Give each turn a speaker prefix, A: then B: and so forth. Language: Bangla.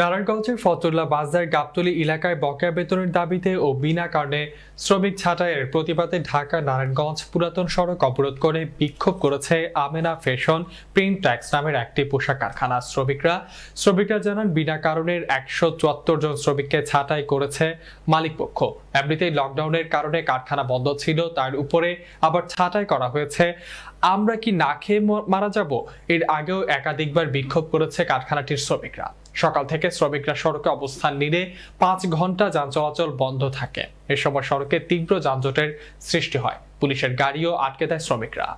A: নারায়ণগঞ্জের ফতুল্লা বাজার গাবতলী এলাকায় বকেয়া বেতনের দাবিতে ও বিনা কারণে শ্রমিক ছাঁটাইয়ের প্রতিবাদে ঢাকা নারায়ণগঞ্জ পুরাতন সড়ক অবরোধ করে বিক্ষোভ করেছে আমেনা ফ্যাশন প্রিন্ট ট্যাক্স নামের একটি পোশাক কারখানা শ্রমিকরা। শ্রমিকরা জানান, বিনা কারণের একশো চুয়াত্তর জন শ্রমিককে ছাঁটাই করেছে মালিকপক্ষ। এমনিতেই লকডাউনের কারণে কারখানা বন্ধ ছিল, তার উপরে আবার ছাঁটাই করা হয়েছে। আমরা কি না খেয়ে মারা যাব? এর আগেও একাধিকবার বিক্ষোভ করেছে কারখানাটির শ্রমিকরা। সকাল থেকে শ্রমিকরা সড়কে অবস্থান নিলে পাঁচ ঘণ্টা যান চলাচল বন্ধ থাকে। এ সময় সড়কে তীব্র যানজটের সৃষ্টি হয়। পুলিশের গাড়িও আটকে দেয় শ্রমিকরা।